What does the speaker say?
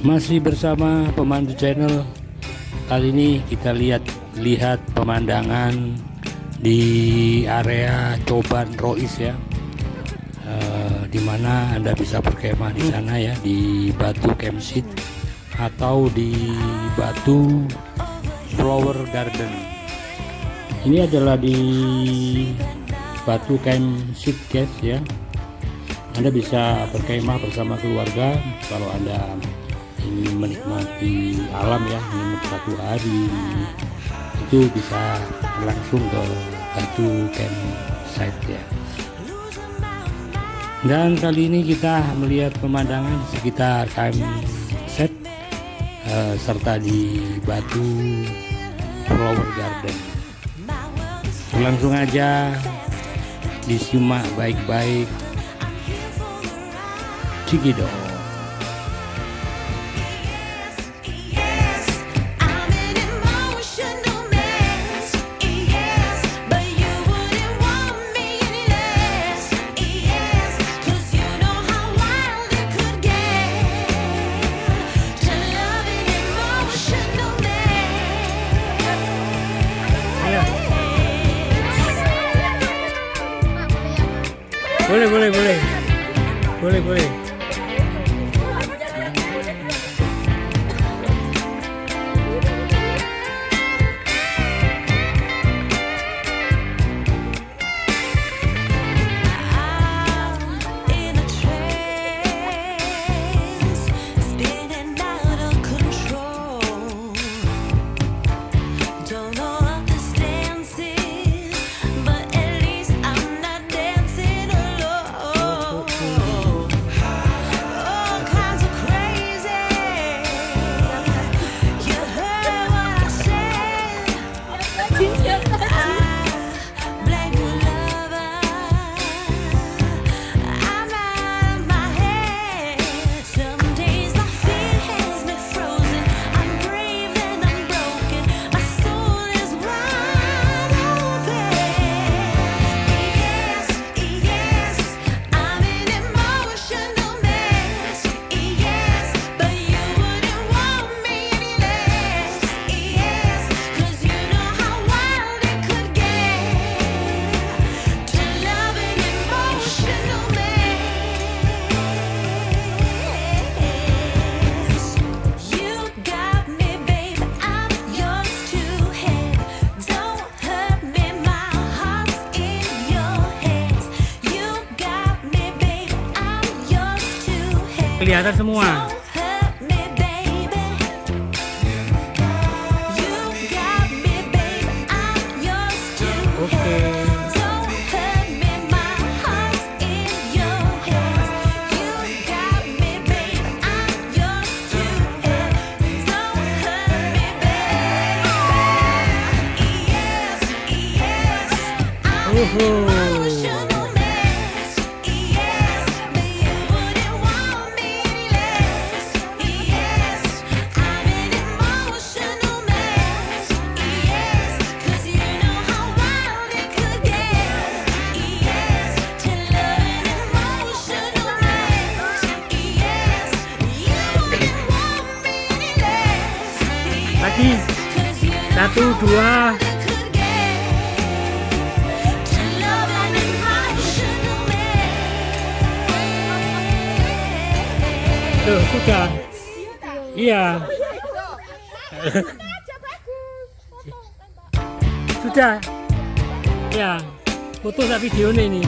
Masih bersama pemandu channel. Kali ini kita lihat lihat pemandangan di area Coban Rois ya. E, di mana Anda bisa berkemah di sana ya di Batu Campsite atau di Batu Flower Garden. Ini adalah di Batu Campsite guys ya. Anda bisa berkemah bersama keluarga kalau Anda ingin menikmati alam ya menginap satu hari. Itu bisa langsung ke batu camp site ya. Dan kali ini kita melihat pemandangan di sekitar camp set uh, serta di batu flower garden. Langsung aja disimak baik-baik. Cikidot boleh boleh boleh. Boleh boleh kelihatan semua oke Uhuh. Lagi. Satu dua. Tuh sudah. Iya. Sudah. Ya foto tak video ini